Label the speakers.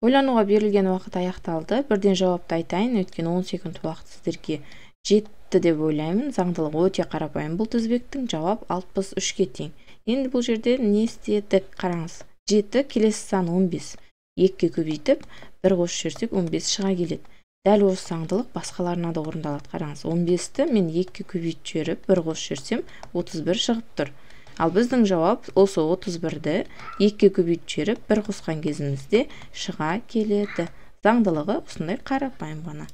Speaker 1: ойлануға берілген уақыт аяқталды. Бірден жауапты айтайын. Өйткені он секунд уақыт сіздерге жетті деп ойлаймын. Заңдылық өте қарапайым. Бұл тізбектің жауап алпыс үшке тең. Енді бұл жерде не істедік қараңыз. Жеті келесі сан он бес. Екіге көбейтіп бір қосып жіберсек он бес шыға келеді. Дәл осы заңдылық басқаларына да орындалады. Қараңыз он бесті мен екіге көбейтіп жіберіп бір қосып жіберсем отыз бір шығып тұр. Ал біздің жауап осы 31-ді екіге көбейтіп жіберіп бір қосқан кезімізде шыға келеді. Заңдылығы осындай қарапайым ғана.